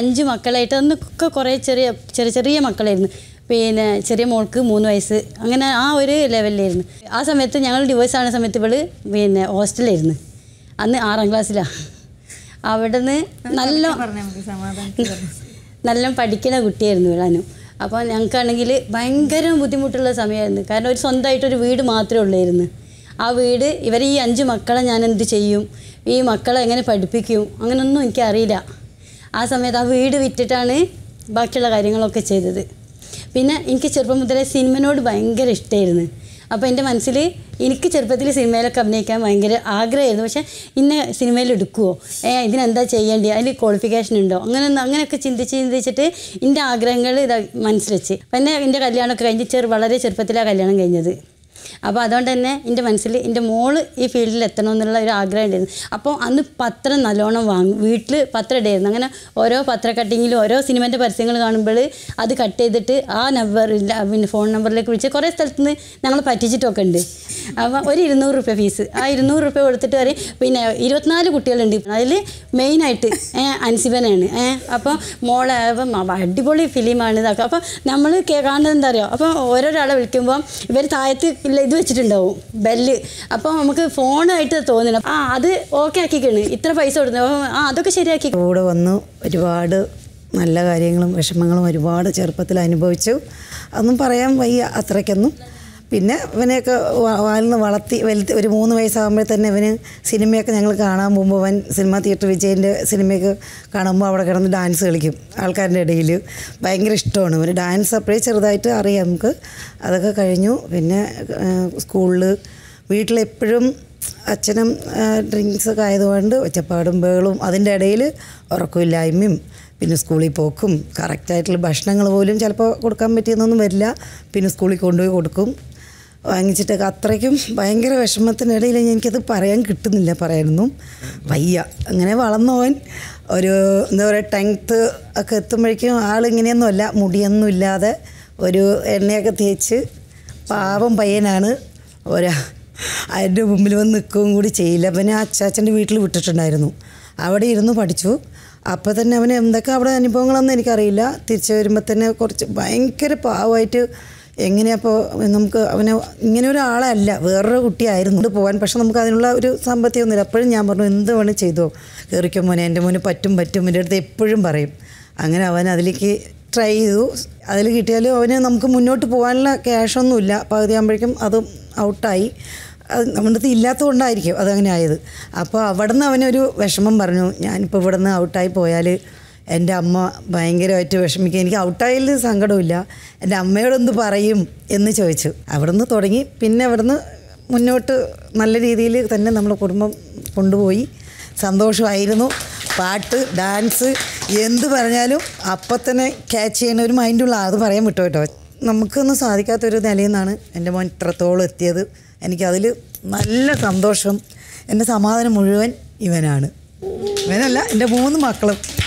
അഞ്ച് മക്കളായിട്ട് അന്നൊക്കെ കുറേ ചെറിയ ചെറിയ ചെറിയ മക്കളായിരുന്നു. പിന്നെ ചെറിയ മോൾക്ക് മൂന്ന് വയസ്സ്. അങ്ങനെ ആ ഒരു ലെവലിലായിരുന്നു. ആ സമയത്ത് ഞങ്ങൾ ഡിവോഴ്സ് ആവുന്ന സമയത്ത് ഇവൾ പിന്നെ ഹോസ്റ്റലായിരുന്നു അന്ന് ആറാം ക്ലാസ്സിലാണ് അവിടെ നിന്ന് നല്ല നല്ല പഠിക്കുന്ന കുട്ടിയായിരുന്നു ഇവളാനും അപ്പോൾ ഞങ്ങൾക്കാണെങ്കിൽ ഭയങ്കര ബുദ്ധിമുട്ടുള്ള സമയമായിരുന്നു. കാരണം ഒരു സ്വന്തമായിട്ടൊരു വീട് മാത്രമേ ഉള്ളായിരുന്നു. ആ വീട് ഇവർ ഈ അഞ്ച് മക്കളെ ഞാൻ എന്ത് ചെയ്യും? ഈ മക്കളെ എങ്ങനെ പഠിപ്പിക്കും? അങ്ങനെയൊന്നും എനിക്കറിയില്ല. ആ സമയത്ത് ആ വീട് വിറ്റിട്ടാണ് ബാക്കിയുള്ള കാര്യങ്ങളൊക്കെ ചെയ്തത്. പിന്നെ എനിക്ക് ചെറുപ്പം മുതലേ സിനിമനോട് ഭയങ്കര ഇഷ്ടമായിരുന്നു അപ്പോൾ എന്റെ മനസ്സിൽ എനിക്ക് ചെറുപ്പത്തിൽ സിനിമയിലൊക്കെ അഭിനയിക്കാൻ ഭയങ്കര ആഗ്രഹമായിരുന്നു. പക്ഷേ ഇന്ന സിനിമയിൽ എടുക്കുമോ ഏ ഇതിനെന്താ ചെയ്യേണ്ടി? അതിൽ ക്വാളിഫിക്കേഷൻ ഉണ്ടോ? അങ്ങനെ അങ്ങനെയൊക്കെ ചിന്തിച്ച് ചിന്തിച്ചിട്ട് എന്റെ ആഗ്രഹങ്ങൾ ഇതാ മനസ്സിൽ വെച്ച്. പിന്നെ എന്റെ കല്യാണമൊക്കെ കഴിഞ്ഞ് ചെറു വളരെ ചെറുപ്പത്തിലാണ് കല്യാണം കഴിഞ്ഞത്. അപ്പോൾ അതുകൊണ്ട് തന്നെ എന്റെ മനസ്സിൽ എന്റെ മോൾ ഈ ഫീൽഡിൽ എത്തണം എന്നുള്ള ഒരു ആഗ്രഹം ഉണ്ടായിരുന്നു. അപ്പോൾ അന്ന് പത്രം നല്ലോണം വാങ്ങും വീട്ടിൽ പത്രം ഇടായിരുന്നു അങ്ങനെ ഓരോ പത്ര കട്ടിങ്ങിലും ഓരോ സിനിമേന്റെ പരസ്യങ്ങൾ കാണുമ്പോൾ അത് കട്ട് ചെയ്തിട്ട് ആ നമ്പറിൽ പിന്നെ ഫോൺ നമ്പറിലേക്ക് വിളിച്ച് കുറേ സ്ഥലത്ത് നിന്ന് ഞങ്ങൾ പറ്റിച്ചിട്ടൊക്കെ ഉണ്ട്. അപ്പോൾ ഒരു ഇരുന്നൂറ് റുപ്യ ഫീസ് ആ ഇരുന്നൂറ് റുപ്യ കൊടുത്തിട്ട് വരെ പിന്നെ ഇരുപത്തിനാല് കുട്ടികളുണ്ട്. അതിൽ മെയിനായിട്ട് അൻസിബനാണ്. അപ്പോൾ മോളെ അടിപൊളി ഫിലിമാണ് ഇതൊക്കെ. അപ്പോൾ നമ്മൾ കാണുന്നത് എന്താ അറിയോ? അപ്പോൾ ഓരോരാളെ വിളിക്കുമ്പോൾ ഇവർ താഴത്ത് ഇല്ല ഇത് വെച്ചിട്ടുണ്ടാവും. ബെല്ല്. അപ്പോൾ നമുക്ക് ഫോണായിട്ട് തോന്നണം. ആ അത് ഓക്കെ ആക്കിക്കണ്. ഇത്ര പൈസ കൊടുത്തു. ആ അതൊക്കെ ശരിയാക്കി. കൂടെ വന്നു ഒരുപാട് നല്ല കാര്യങ്ങളും വിഷമങ്ങളും ഒരുപാട് ചെറുപ്പത്തിൽ അനുഭവിച്ചു. അതൊന്നും പറയാൻ വയ്യ അത്രയ്ക്കൊന്നും. പിന്നെ ഇവനെയൊക്കെ വാലിന്ന് വളർത്തി വലുത്തി ഒരു മൂന്ന് വയസ്സാകുമ്പോൾ തന്നെ ഇവന് സിനിമയൊക്കെ ഞങ്ങൾ കാണാൻ പോകുമ്പോൾ അവൻ സിനിമ തിയേറ്റർ വിജയന്റെ സിനിമയൊക്കെ കാണുമ്പോൾ അവിടെ കിടന്ന് ഡാൻസ് കളിക്കും ആൾക്കാരുടെ ഇടയിൽ. ഭയങ്കര ഇഷ്ടമാണ്. ഇവന് ഡാൻസ് അപ്പോഴേ ചെറുതായിട്ട് അറിയാം നമുക്ക്. അതൊക്കെ കഴിഞ്ഞു. പിന്നെ സ്കൂളിൽ വീട്ടിലെപ്പോഴും അച്ഛനും ഡ്രിങ്ക്സ് ഒക്കെ ആയതുകൊണ്ട് ഒച്ചപ്പാടും ബേളും അതിന്റെ ഇടയിൽ ഉറക്കമില്ലായ്മയും പിന്നെ സ്കൂളിൽ പോക്കും. കറക്റ്റായിട്ടുള്ള ഭക്ഷണങ്ങൾ പോലും ചിലപ്പോൾ കൊടുക്കാൻ പറ്റിയെന്നൊന്നും വരില്ല. പിന്നെ സ്കൂളിൽ കൊണ്ടുപോയി കൊടുക്കും. വാങ്ങിച്ചിട്ടൊക്കെ അത്രയ്ക്കും ഭയങ്കര വിഷമത്തിനിടയിൽ എനിക്കത് പറയാൻ കിട്ടുന്നില്ല പറയായിരുന്നു വയ്യ. അങ്ങനെ വളർന്നവൻ ഒരു എന്താ പറയുക ടെൻത്ത് ഒക്കെ എത്തുമ്പോഴേക്കും ആളിങ്ങനെയൊന്നുമല്ല മുടിയൊന്നും ഇല്ലാതെ ഒരു എണ്ണയൊക്കെ തേച്ച് പാവം പയ്യനാണ്. ഒരാ അതിന്റെ മുമ്പിൽ വന്ന് നിൽക്കുകയും കൂടി ചെയ്യില്ല. പിന്നെ അച്ചാച്ചന്റെ വീട്ടിൽ വിട്ടിട്ടുണ്ടായിരുന്നു. അവിടെ ഇരുന്ന് പഠിച്ചു. അപ്പോൾ തന്നെ അവന് എന്തൊക്കെ അവിടെ അനുഭവങ്ങളൊന്നും എനിക്കറിയില്ല. തിരിച്ചു വരുമ്പോൾ തന്നെ കുറച്ച് ഭയങ്കര പാവമായിട്ട് എങ്ങനെയപ്പോൾ നമുക്ക് അവനെ ഇങ്ങനെ ഒരാളല്ല വേറൊരു കുട്ടിയായിരുന്നു. പോവാൻ പോകാൻ പക്ഷെ നമുക്ക് അതിനുള്ള ഒരു സാമ്പത്തികമൊന്നുമില്ല അപ്പോഴും ഞാൻ പറഞ്ഞു എന്ത് വേണം ചെയ്തോ. കയറിക്കോ മോനെ എന്റെ മോന് പറ്റും പറ്റും. എന്റെ അടുത്ത് എപ്പോഴും പറയും. അങ്ങനെ അവൻ അതിലേക്ക് ട്രൈ ചെയ്തു. അതിൽ കിട്ടിയാലും അവന് നമുക്ക് മുന്നോട്ട് പോകാനുള്ള ക്യാഷൊന്നുമില്ല പകുതിയാകുമ്പോഴേക്കും അതും ഔട്ടായി അത് നമ്മുടെ അടുത്ത് ഇല്ലാത്തതുകൊണ്ടായിരിക്കും അതങ്ങനെ ആയത്. അപ്പോൾ അവിടെ നിന്ന് അവനൊരു വിഷമം പറഞ്ഞു ഞാനിപ്പോൾ ഇവിടെ നിന്ന് ഔട്ടായി പോയാൽ എന്റെ അമ്മ ഭയങ്കരമായിട്ട് വിഷമിക്കുക എനിക്ക് ഔട്ടായാലും സങ്കടമില്ല എന്റെ അമ്മയോടൊന്ന് പറയും എന്ന് ചോദിച്ചു. അവിടെ നിന്ന് തുടങ്ങി. പിന്നെ അവിടെ നിന്ന് മുന്നോട്ട് നല്ല രീതിയിൽ തന്നെ നമ്മൾ കുടുംബം കൊണ്ടുപോയി. സന്തോഷമായിരുന്നു. പാട്ട് ഡാൻസ് എന്ത് പറഞ്ഞാലും അപ്പം തന്നെ ക്യാച്ച് ചെയ്യുന്ന ഒരു മൈൻഡുള്ള അത് പറയാൻ വിട്ടു കേട്ടോ നമുക്കൊന്നും സാധിക്കാത്തൊരു നിലയിൽ നിന്നാണ് എന്റെ മോൻ ഇത്രത്തോളം എത്തിയത്. എനിക്കതിൽ നല്ല സന്തോഷം. എന്റെ സമാധാനം മുഴുവൻ ഇവനാണ്. ഇവനല്ല എന്റെ മൂന്ന് മക്കളും.